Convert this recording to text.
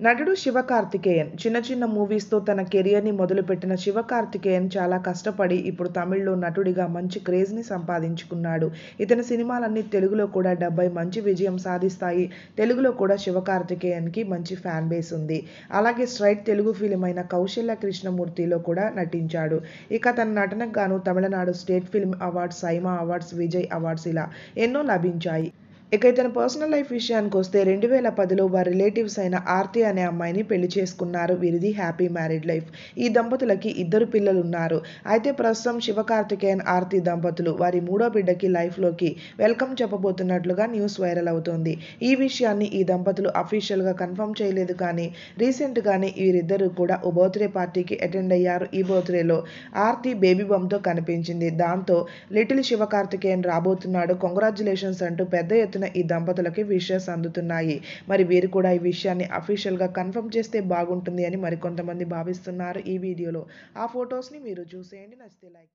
నటుడు శివకార్తికేయన్. చిన్న చిన్న మూవీస్తో తన కెరియర్ని మొదలుపెట్టిన శివకార్తికేయన్ చాలా కష్టపడి ఇప్పుడు తమిళ్ళో నటుడిగా మంచి క్రేజ్ని సంపాదించుకున్నాడు. ఇతని సినిమాలన్నీ తెలుగులో కూడా డెబ్బై మంచి విజయం సాధిస్తాయి. తెలుగులో కూడా శివకార్తికేయన్కి మంచి ఫ్యాన్ బేస్ ఉంది. అలాగే స్ట్రైట్ తెలుగు ఫిలిం అయిన కౌశల్య కృష్ణమూర్తిలో కూడా నటించాడు. ఇక తన నటనకు గాను Tamil Nadu state film awards SIIMA awards Vijay awards ఇలా ఎన్నో లభించాయి. ఇక ఇతని పర్సనల్ లైఫ్ విషయానికి వస్తే రెండు వేల పదిలో వారి రిలేటివ్స్ అయిన ఆర్తి అనే అమ్మాయిని పెళ్ళి చేసుకున్నారు. వీరిది హ్యాపీ మ్యారీడ్ లైఫ్. ఈ దంపతులకి ఇద్దరు పిల్లలు ఉన్నారు అయితే ప్రస్తుతం శివకార్తికేయన్ ఆర్తి దంపతులు వారి మూడో బిడ్డకి లైఫ్లోకి వెల్కమ్ చెప్పబోతున్నట్లుగా న్యూస్ వైరల్ అవుతోంది. ఈ విషయాన్ని ఈ దంపతులు అఫీషియల్గా కన్ఫర్మ్ చేయలేదు కానీ రీసెంట్గానే వీరిద్దరూ కూడా ఓ బర్త్డే పార్టీకి అటెండ్ అయ్యారు. ఈ బర్త్డేలో ఆర్తి బేబీ బమ్తో కనిపించింది. దాంతో లిటిల్ శివకార్తికేయన్ రాబోతున్నాడు. కంగ్రాచులేషన్స్ అంటూ పెద్ద ఎత్తున ఈ దంపతులకి విషయస్ అందుతున్నాయి. మరి వీరు కూడా ఈ విషయాన్ని అఫీషియల్గా కన్ఫర్మ్ చేస్తే బాగుంటుంది అని మరికొంతమంది భావిస్తున్నారు ఈ వీడియోలో. ఆ ఫొటోస్ని మీరు చూసేయండి. నచ్చితే లైక్